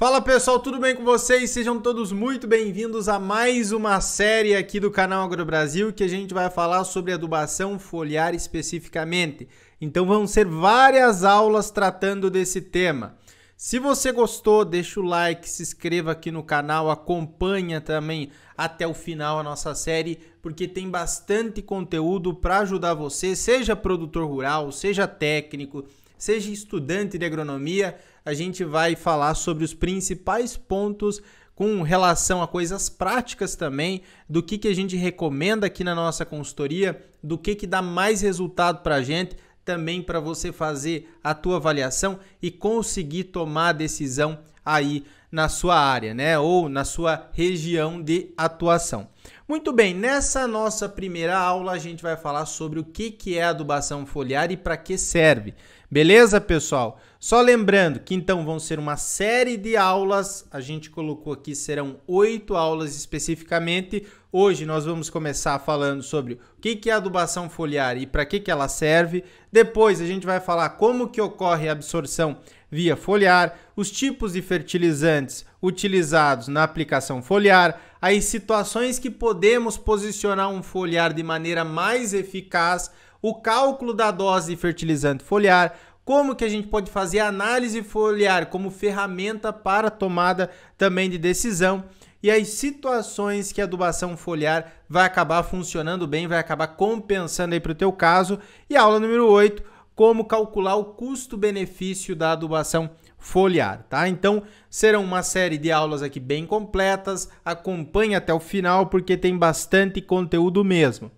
Fala pessoal, tudo bem com vocês? Sejam todos muito bem-vindos a mais uma série aqui do canal Agro Brasil que a gente vai falar sobre adubação foliar especificamente. Então vão ser várias aulas tratando desse tema. Se você gostou, deixa o like, se inscreva aqui no canal, acompanha também até o final a nossa série, porque tem bastante conteúdo para ajudar você, seja produtor rural, seja técnico, seja estudante de agronomia, a gente vai falar sobre os principais pontos com relação a coisas práticas também, do que, que a gente recomenda aqui na nossa consultoria, do que, que dá mais resultado para a gente, também para você fazer a tua avaliação e conseguir tomar a decisão aí na sua área, né, ou na sua região de atuação. Muito bem, nessa nossa primeira aula a gente vai falar sobre o que, que é adubação foliar e para que serve. Beleza, pessoal? Só lembrando que então vão ser uma série de aulas, a gente colocou aqui serão oito aulas especificamente. Hoje nós vamos começar falando sobre o que é adubação foliar e para que, que ela serve. Depois a gente vai falar como que ocorre a absorção via foliar, os tipos de fertilizantes utilizados na aplicação foliar, as situações que podemos posicionar um foliar de maneira mais eficaz, o cálculo da dose de fertilizante foliar, como que a gente pode fazer análise foliar como ferramenta para tomada também de decisão e as situações que a adubação foliar vai acabar funcionando bem, vai acabar compensando aí para o teu caso. E a aula número 8, como calcular o custo-benefício da adubação foliar, tá? Então, serão uma série de aulas aqui bem completas. Acompanhe até o final porque tem bastante conteúdo mesmo.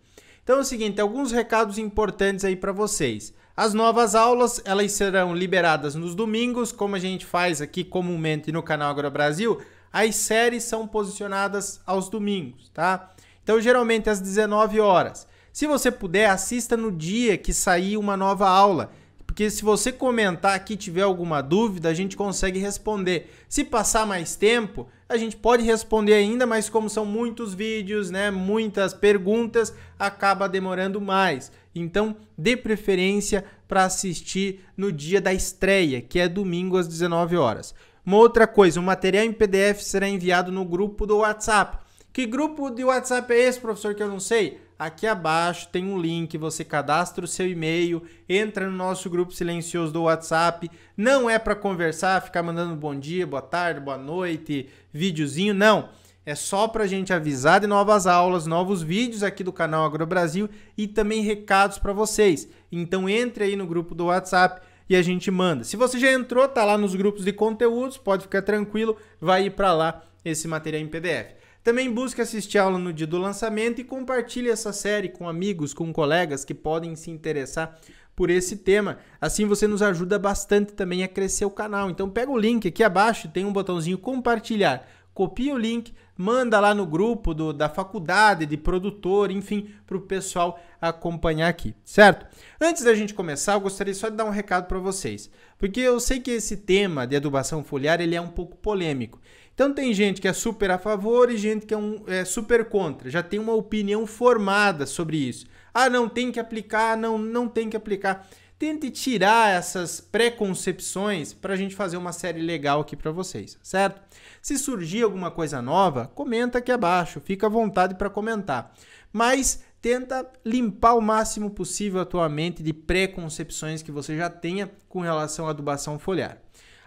Então é o seguinte, alguns recados importantes aí para vocês. As novas aulas, elas serão liberadas nos domingos, como a gente faz aqui comumente no canal Agro Brasil. As séries são posicionadas aos domingos, tá? Então, geralmente às 19 horas. Se você puder, assista no dia que sair uma nova aula. Porque se você comentar aqui tiver alguma dúvida, a gente consegue responder. Se passar mais tempo, a gente pode responder ainda, mas como são muitos vídeos, né, muitas perguntas, acaba demorando mais. Então, dê preferência para assistir no dia da estreia, que é domingo às 19 horas. Uma outra coisa, o material em PDF será enviado no grupo do WhatsApp. Que grupo de WhatsApp é esse, professor, que eu não sei? Aqui abaixo tem um link, você cadastra o seu e-mail, entra no nosso grupo silencioso do WhatsApp. Não é para conversar, ficar mandando bom dia, boa tarde, boa noite, videozinho, não. É só para a gente avisar de novas aulas, novos vídeos aqui do canal Agro Brasil e também recados para vocês. Então entre aí no grupo do WhatsApp e a gente manda. Se você já entrou, tá lá nos grupos de conteúdos, pode ficar tranquilo, vai ir para lá esse material em PDF. Também busque assistir a aula no dia do lançamento e compartilhe essa série com amigos, com colegas que podem se interessar por esse tema. Assim você nos ajuda bastante também a crescer o canal. Então pega o link aqui abaixo, tem um botãozinho compartilhar. Copia o link, manda lá no grupo do, da faculdade, de produtor, enfim, para o pessoal acompanhar aqui, certo? Antes da gente começar, eu gostaria só de dar um recado para vocês, porque eu sei que esse tema de adubação foliar ele é um pouco polêmico. Então tem gente que é super a favor e gente que é, um, é super contra, já tem uma opinião formada sobre isso. Ah, não tem que aplicar, não, não tem que aplicar. Tente tirar essas preconcepções para a gente fazer uma série legal aqui para vocês, certo? Se surgir alguma coisa nova, comenta aqui abaixo, fica à vontade para comentar. Mas tenta limpar o máximo possível a tua mente de preconcepções que você já tenha com relação à adubação foliar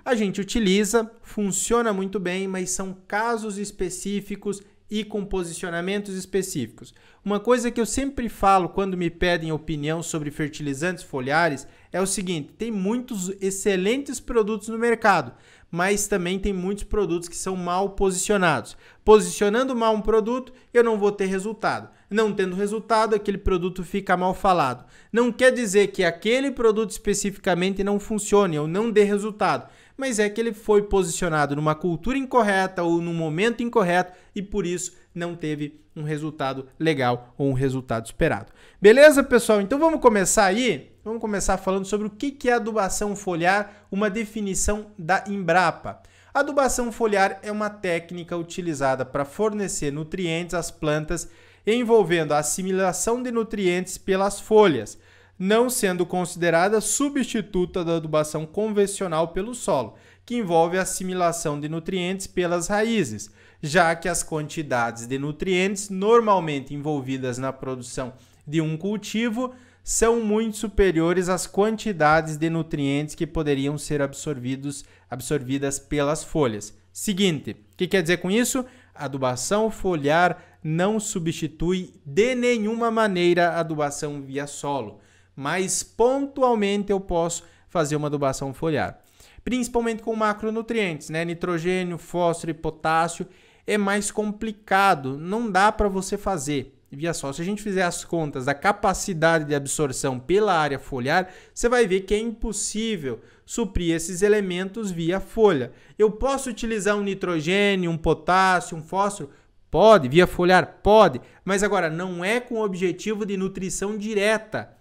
a gente utiliza, funciona muito bem, mas são casos específicos e com posicionamentos específicos. Uma coisa que eu sempre falo quando me pedem opinião sobre fertilizantes foliares é o seguinte: tem muitos excelentes produtos no mercado, mas também tem muitos produtos que são mal posicionados. Posicionando mal um produto, eu não vou ter resultado. Não tendo resultado, aquele produto fica mal falado. Não quer dizer que aquele produto especificamente não funcione ou não dê resultado mas é que ele foi posicionado numa cultura incorreta ou num momento incorreto e por isso não teve um resultado legal ou um resultado esperado. Beleza, pessoal? Então vamos começar aí? Vamos começar falando sobre o que é adubação foliar, uma definição da Embrapa. Adubação foliar é uma técnica utilizada para fornecer nutrientes às plantas envolvendo a assimilação de nutrientes pelas folhas não sendo considerada substituta da adubação convencional pelo solo, que envolve a assimilação de nutrientes pelas raízes, já que as quantidades de nutrientes normalmente envolvidas na produção de um cultivo são muito superiores às quantidades de nutrientes que poderiam ser absorvidos, absorvidas pelas folhas. Seguinte, o que quer dizer com isso? Adubação foliar não substitui de nenhuma maneira a adubação via solo, mas pontualmente eu posso fazer uma adubação foliar. Principalmente com macronutrientes, né? Nitrogênio, fósforo e potássio é mais complicado, não dá para você fazer via solo. Se a gente fizer as contas da capacidade de absorção pela área foliar, você vai ver que é impossível suprir esses elementos via folha. Eu posso utilizar um nitrogênio, um potássio, um fósforo? Pode, via foliar? Pode, mas agora não é com o objetivo de nutrição direta.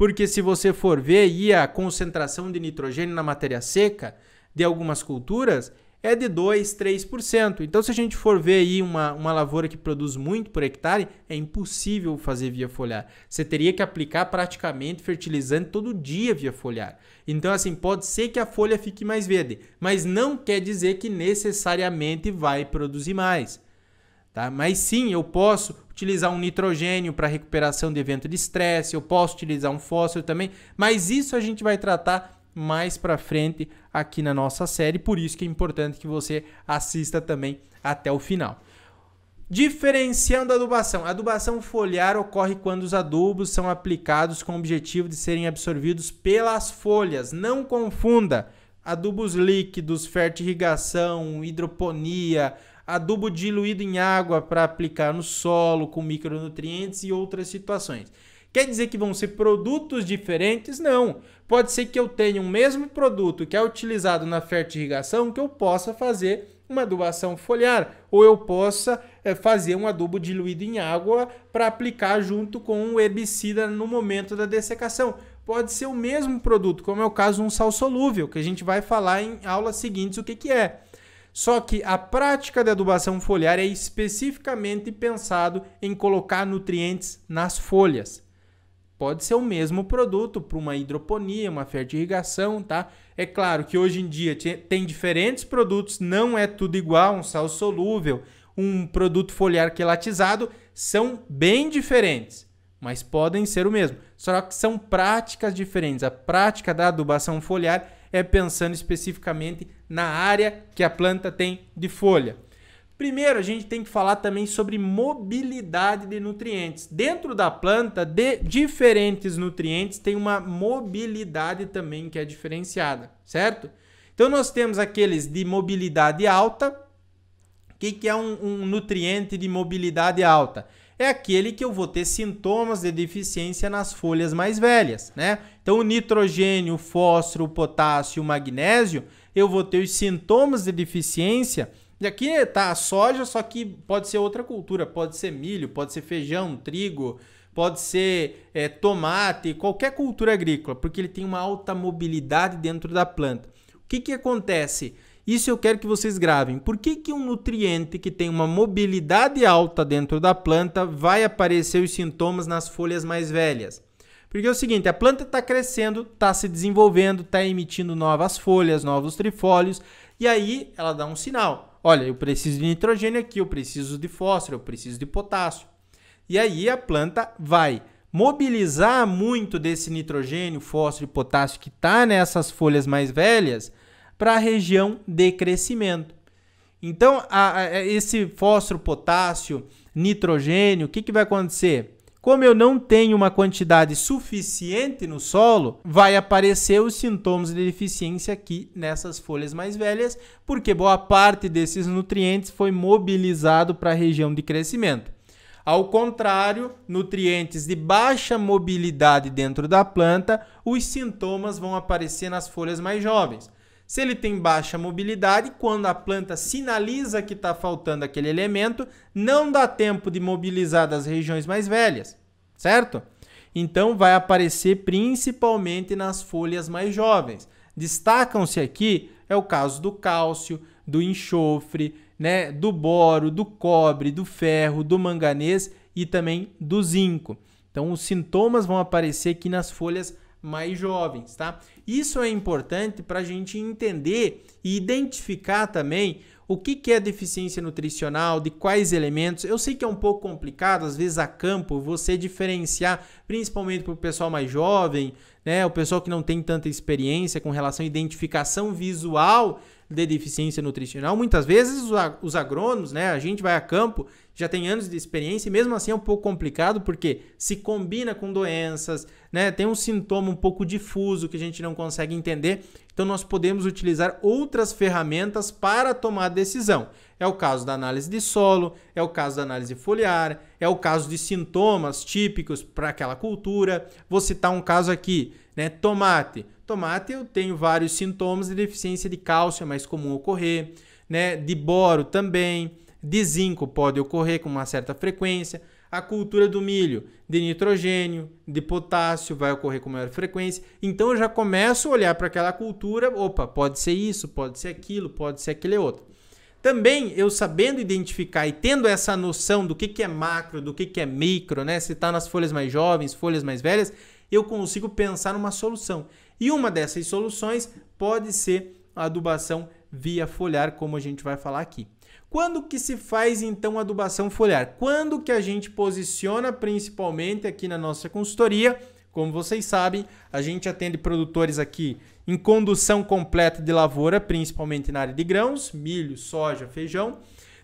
Porque se você for ver aí a concentração de nitrogênio na matéria seca de algumas culturas, é de 2, 3%. Então, se a gente for ver aí uma, uma lavoura que produz muito por hectare, é impossível fazer via foliar. Você teria que aplicar praticamente fertilizante todo dia via foliar. Então, assim, pode ser que a folha fique mais verde, mas não quer dizer que necessariamente vai produzir mais. Tá? Mas sim, eu posso utilizar um nitrogênio para recuperação de evento de estresse, eu posso utilizar um fósforo também, mas isso a gente vai tratar mais para frente aqui na nossa série, por isso que é importante que você assista também até o final. Diferenciando a adubação. A adubação foliar ocorre quando os adubos são aplicados com o objetivo de serem absorvidos pelas folhas. Não confunda adubos líquidos, fertirrigação, hidroponia, adubo diluído em água para aplicar no solo com micronutrientes e outras situações. Quer dizer que vão ser produtos diferentes? Não. Pode ser que eu tenha um mesmo produto que é utilizado na fertirrigação que eu possa fazer uma adubação foliar, ou eu possa é, fazer um adubo diluído em água para aplicar junto com o herbicida no momento da dessecação. Pode ser o mesmo produto, como é o caso de um sal solúvel, que a gente vai falar em aulas seguintes o que, que é. Só que a prática de adubação foliar é especificamente pensado em colocar nutrientes nas folhas. Pode ser o mesmo produto para uma hidroponia, uma fertirrigação, tá? É claro que hoje em dia tem diferentes produtos, não é tudo igual, um sal solúvel, um produto foliar quelatizado, são bem diferentes, mas podem ser o mesmo. Só que são práticas diferentes. A prática da adubação foliar é pensando especificamente na área que a planta tem de folha. Primeiro, a gente tem que falar também sobre mobilidade de nutrientes. Dentro da planta, de diferentes nutrientes tem uma mobilidade também que é diferenciada, certo? Então, nós temos aqueles de mobilidade alta. O que, que é um, um nutriente de mobilidade alta? É aquele que eu vou ter sintomas de deficiência nas folhas mais velhas, né? Então, o nitrogênio, o fósforo, o potássio, o magnésio, eu vou ter os sintomas de deficiência e aqui tá a soja, só que pode ser outra cultura, pode ser milho, pode ser feijão, trigo, pode ser é, tomate, qualquer cultura agrícola, porque ele tem uma alta mobilidade dentro da planta. O que, que acontece? Isso eu quero que vocês gravem. Por que, que um nutriente que tem uma mobilidade alta dentro da planta vai aparecer os sintomas nas folhas mais velhas? Porque é o seguinte, a planta está crescendo, está se desenvolvendo, está emitindo novas folhas, novos trifólios, e aí ela dá um sinal olha, eu preciso de nitrogênio aqui, eu preciso de fósforo, eu preciso de potássio. E aí a planta vai mobilizar muito desse nitrogênio, fósforo e potássio que está nessas folhas mais velhas para a região de crescimento. Então, a, a, esse fósforo, potássio, nitrogênio, o que, que vai acontecer? Como eu não tenho uma quantidade suficiente no solo, vai aparecer os sintomas de deficiência aqui nessas folhas mais velhas, porque boa parte desses nutrientes foi mobilizado para a região de crescimento. Ao contrário, nutrientes de baixa mobilidade dentro da planta, os sintomas vão aparecer nas folhas mais jovens. Se ele tem baixa mobilidade, quando a planta sinaliza que está faltando aquele elemento, não dá tempo de mobilizar das regiões mais velhas, certo? Então vai aparecer principalmente nas folhas mais jovens. Destacam-se aqui é o caso do cálcio, do enxofre, né, do boro, do cobre, do ferro, do manganês e também do zinco. Então os sintomas vão aparecer aqui nas folhas mais jovens, tá? Isso é importante para a gente entender e identificar também o que, que é deficiência nutricional, de quais elementos. Eu sei que é um pouco complicado, às vezes a campo, você diferenciar, principalmente para o pessoal mais jovem, né, o pessoal que não tem tanta experiência com relação à identificação visual de deficiência nutricional. Muitas vezes os agrônomos, né, a gente vai a campo, já tem anos de experiência e mesmo assim é um pouco complicado porque se combina com doenças, né, tem um sintoma um pouco difuso que a gente não consegue entender. Então nós podemos utilizar outras ferramentas para tomar decisão. É o caso da análise de solo, é o caso da análise foliar, é o caso de sintomas típicos para aquela cultura. Vou citar um caso aqui, né, tomate tomate eu tenho vários sintomas de deficiência de cálcio, é mais comum ocorrer, né? De boro também, de zinco pode ocorrer com uma certa frequência. A cultura do milho, de nitrogênio, de potássio, vai ocorrer com maior frequência. Então eu já começo a olhar para aquela cultura, opa, pode ser isso, pode ser aquilo, pode ser aquele outro. Também eu sabendo identificar e tendo essa noção do que, que é macro, do que, que é micro, né? Se está nas folhas mais jovens, folhas mais velhas, eu consigo pensar numa solução. E uma dessas soluções pode ser a adubação via foliar, como a gente vai falar aqui. Quando que se faz então adubação foliar? Quando que a gente posiciona principalmente aqui na nossa consultoria? Como vocês sabem, a gente atende produtores aqui em condução completa de lavoura, principalmente na área de grãos, milho, soja, feijão,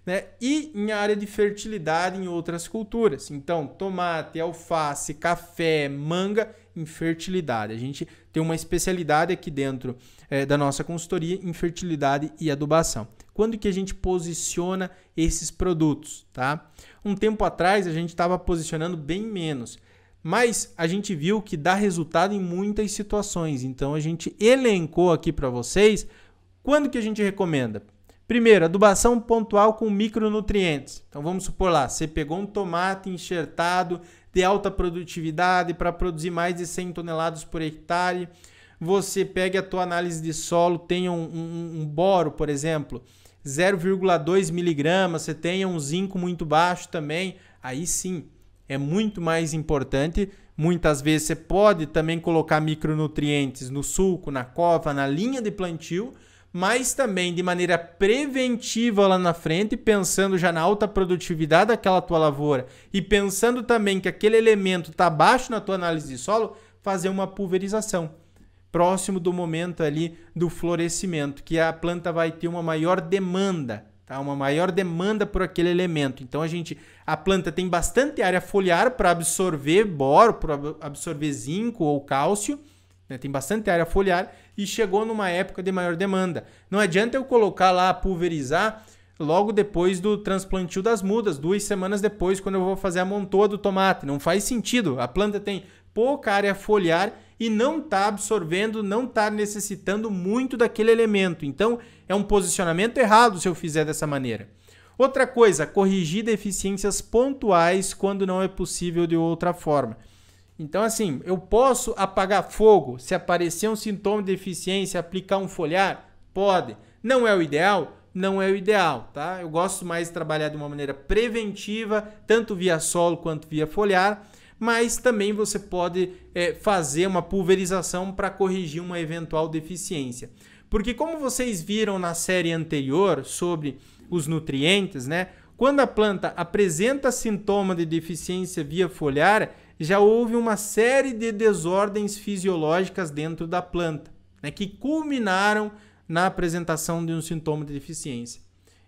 né? E em área de fertilidade em outras culturas. Então, tomate, alface, café, manga em fertilidade. A gente tem uma especialidade aqui dentro é, da nossa consultoria em fertilidade e adubação. Quando que a gente posiciona esses produtos, tá? Um tempo atrás a gente estava posicionando bem menos, mas a gente viu que dá resultado em muitas situações. Então a gente elencou aqui para vocês quando que a gente recomenda. Primeiro, adubação pontual com micronutrientes. Então vamos supor lá, você pegou um tomate enxertado de alta produtividade para produzir mais de 100 toneladas por hectare. Você pega a tua análise de solo, tenha um, um, um boro, por exemplo, 0,2 miligramas, você tenha um zinco muito baixo também, aí sim é muito mais importante. Muitas vezes você pode também colocar micronutrientes no sulco, na cova, na linha de plantio, mas também de maneira preventiva lá na frente, pensando já na alta produtividade daquela tua lavoura e pensando também que aquele elemento está baixo na tua análise de solo, fazer uma pulverização próximo do momento ali do florescimento, que a planta vai ter uma maior demanda, tá? Uma maior demanda por aquele elemento. Então a gente, a planta tem bastante área foliar para absorver boro, para absorver zinco ou cálcio, né? Tem bastante área foliar e chegou numa época de maior demanda. Não adianta eu colocar lá pulverizar logo depois do transplantio das mudas, duas semanas depois, quando eu vou fazer a montoa do tomate. Não faz sentido. A planta tem pouca área foliar e não está absorvendo, não está necessitando muito daquele elemento. Então, é um posicionamento errado se eu fizer dessa maneira. Outra coisa, corrigir deficiências pontuais quando não é possível de outra forma. Então, assim, eu posso apagar fogo se aparecer um sintoma de deficiência, aplicar um foliar? Pode. Não é o ideal? Não é o ideal, tá? Eu gosto mais de trabalhar de uma maneira preventiva, tanto via solo quanto via foliar, mas também você pode é, fazer uma pulverização para corrigir uma eventual deficiência. Porque, como vocês viram na série anterior sobre os nutrientes, né? Quando a planta apresenta sintoma de deficiência via foliar, já houve uma série de desordens fisiológicas dentro da planta, né, que culminaram na apresentação de um sintoma de deficiência.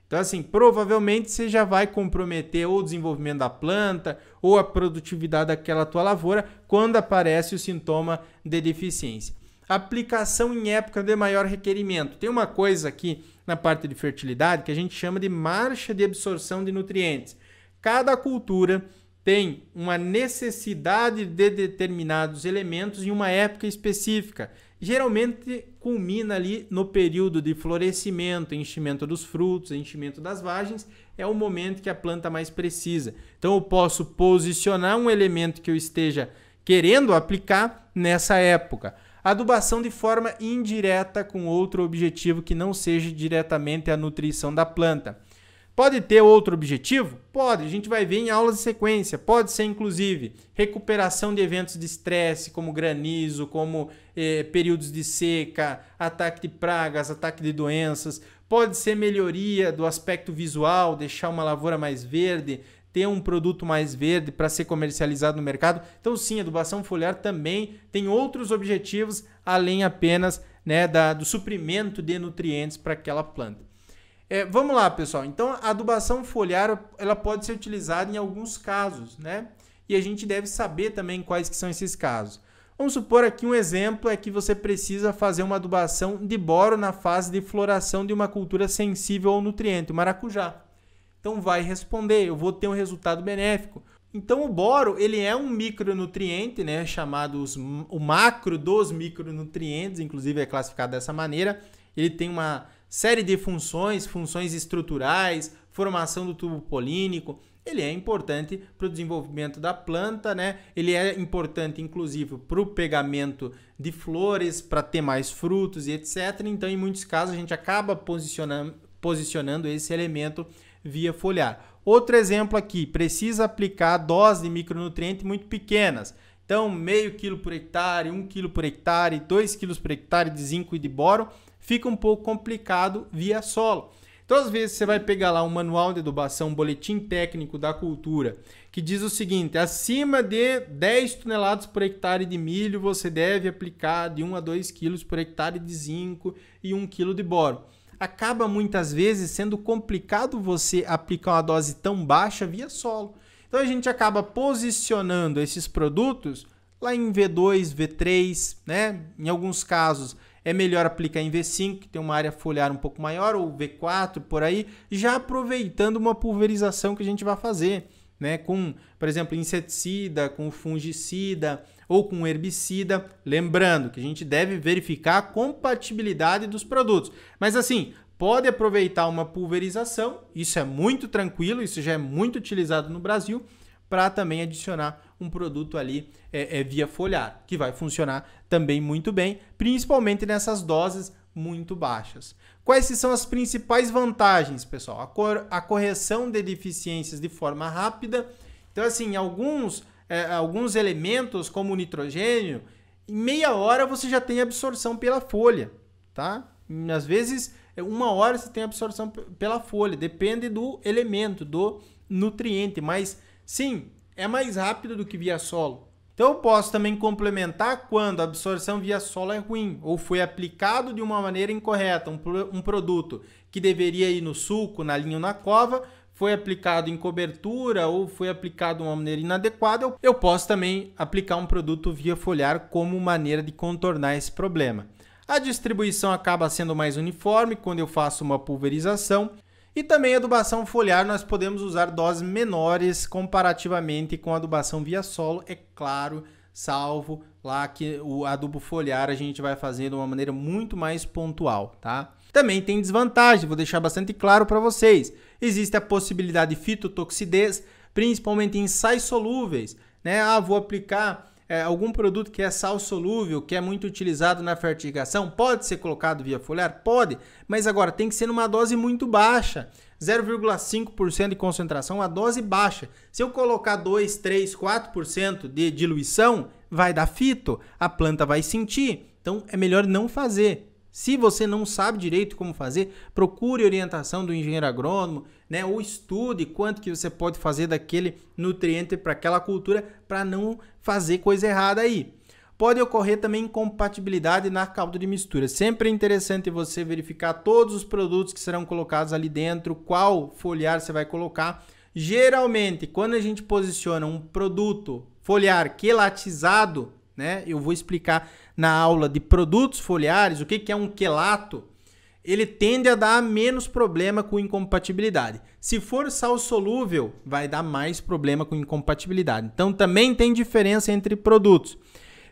Então, assim, provavelmente você já vai comprometer ou o desenvolvimento da planta ou a produtividade daquela tua lavoura quando aparece o sintoma de deficiência. Aplicação em época de maior requerimento. Tem uma coisa aqui na parte de fertilidade que a gente chama de marcha de absorção de nutrientes. Cada cultura tem uma necessidade de determinados elementos em uma época específica. Geralmente culmina ali no período de florescimento, enchimento dos frutos, enchimento das vagens, é o momento que a planta mais precisa. Então eu posso posicionar um elemento que eu esteja querendo aplicar nessa época. Adubação de forma indireta com outro objetivo que não seja diretamente a nutrição da planta. Pode ter outro objetivo? Pode, a gente vai ver em aulas de sequência. Pode ser, inclusive, recuperação de eventos de estresse, como granizo, como eh, períodos de seca, ataque de pragas, ataque de doenças. Pode ser melhoria do aspecto visual, deixar uma lavoura mais verde, ter um produto mais verde para ser comercializado no mercado. Então, sim, a adubação foliar também tem outros objetivos além apenas né, da, do suprimento de nutrientes para aquela planta. É, vamos lá, pessoal. Então, a adubação foliar ela pode ser utilizada em alguns casos, né? E a gente deve saber também quais que são esses casos. Vamos supor aqui um exemplo é que você precisa fazer uma adubação de boro na fase de floração de uma cultura sensível ao nutriente, o maracujá. Então vai responder, eu vou ter um resultado benéfico. Então o boro, ele é um micronutriente, né, chamado os, o macro dos micronutrientes, inclusive é classificado dessa maneira. Ele tem uma série de funções, funções estruturais, formação do tubo polínico. Ele é importante para o desenvolvimento da planta, né? Ele é importante, inclusive, para o pegamento de flores, para ter mais frutos e etc. Então, em muitos casos, a gente acaba posicionando, posicionando esse elemento via foliar. Outro exemplo aqui, precisa aplicar doses de micronutrientes muito pequenas. Então, meio quilo por hectare, um quilo por hectare, dois quilos por hectare de zinco e de boro fica um pouco complicado via solo. Então, às vezes, você vai pegar lá um manual de adubação, um boletim técnico da cultura, que diz o seguinte: acima de 10 toneladas por hectare de milho, você deve aplicar de 1 a 2 quilos por hectare de zinco e 1 quilo de boro. Acaba muitas vezes sendo complicado você aplicar uma dose tão baixa via solo. Então, a gente acaba posicionando esses produtos lá em V2, V3, né? Em alguns casos é melhor aplicar em V5, que tem uma área foliar um pouco maior, ou V4 por aí, já aproveitando uma pulverização que a gente vai fazer, né? Com, por exemplo, inseticida, com fungicida ou com herbicida. Lembrando que a gente deve verificar a compatibilidade dos produtos. Mas assim, pode aproveitar uma pulverização, isso é muito tranquilo, isso já é muito utilizado no Brasil para também adicionar um produto ali é, é, via foliar, que vai funcionar também muito bem, principalmente nessas doses muito baixas. Quais são as principais vantagens, pessoal? A, cor, a correção de deficiências de forma rápida. Então, assim, alguns, é, alguns elementos, como o nitrogênio, em meia hora você já tem absorção pela folha, tá? Às vezes, uma hora você tem absorção pela folha, depende do elemento, do nutriente, mas Sim, é mais rápido do que via solo. Então eu posso também complementar quando a absorção via solo é ruim ou foi aplicado de uma maneira incorreta, um, um produto que deveria ir no suco, na linha ou na cova, foi aplicado em cobertura ou foi aplicado de uma maneira inadequada, eu posso também aplicar um produto via foliar como maneira de contornar esse problema. A distribuição acaba sendo mais uniforme quando eu faço uma pulverização e também adubação foliar nós podemos usar doses menores comparativamente com adubação via solo, é claro, salvo lá que o adubo foliar a gente vai fazer de uma maneira muito mais pontual, tá? Também tem desvantagem, vou deixar bastante claro para vocês. Existe a possibilidade de fitotoxidez, principalmente em sais solúveis, né? Ah, vou aplicar é, algum produto que é sal solúvel, que é muito utilizado na fertigação, pode ser colocado via foliar? Pode, mas agora tem que ser numa dose muito baixa. 0,5% de concentração, a dose baixa. Se eu colocar 2, 3, 4% de diluição, vai dar fito, a planta vai sentir. Então é melhor não fazer. Se você não sabe direito como fazer, procure orientação do engenheiro agrônomo, né? Ou estude quanto que você pode fazer daquele nutriente para aquela cultura para não fazer coisa errada aí. Pode ocorrer também incompatibilidade na calda de mistura. Sempre é interessante você verificar todos os produtos que serão colocados ali dentro, qual foliar você vai colocar. Geralmente, quando a gente posiciona um produto foliar quelatizado, né? Eu vou explicar na aula de produtos foliares o que, que é um quelato. Ele tende a dar menos problema com incompatibilidade. Se for sal solúvel, vai dar mais problema com incompatibilidade. Então também tem diferença entre produtos.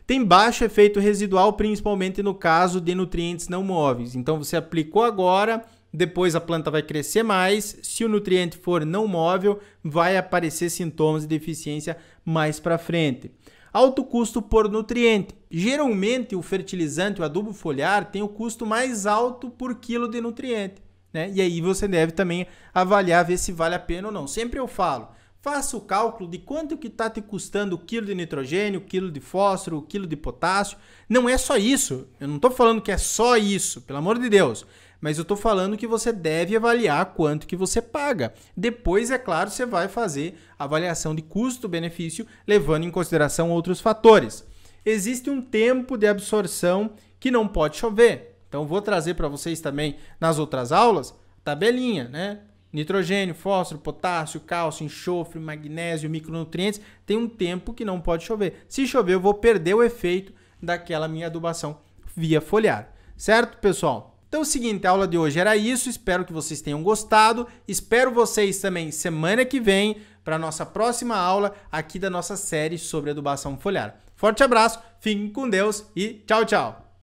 Tem baixo efeito residual, principalmente no caso de nutrientes não móveis. Então você aplicou agora, depois a planta vai crescer mais. Se o nutriente for não móvel, vai aparecer sintomas de deficiência mais para frente. Alto custo por nutriente. Geralmente o fertilizante, o adubo foliar, tem o custo mais alto por quilo de nutriente. né? E aí você deve também avaliar, ver se vale a pena ou não. Sempre eu falo, faça o cálculo de quanto que está te custando o quilo de nitrogênio, o quilo de fósforo, o quilo de potássio. Não é só isso. Eu não estou falando que é só isso, pelo amor de Deus. Mas eu estou falando que você deve avaliar quanto que você paga. Depois, é claro, você vai fazer a avaliação de custo-benefício, levando em consideração outros fatores. Existe um tempo de absorção que não pode chover. Então vou trazer para vocês também nas outras aulas tabelinha, né? Nitrogênio, fósforo, potássio, cálcio, enxofre, magnésio, micronutrientes, tem um tempo que não pode chover. Se chover, eu vou perder o efeito daquela minha adubação via foliar. Certo, pessoal? Então é o seguinte, a aula de hoje era isso, espero que vocês tenham gostado. Espero vocês também semana que vem para a nossa próxima aula aqui da nossa série sobre adubação foliar. Forte abraço, fiquem com Deus e tchau, tchau!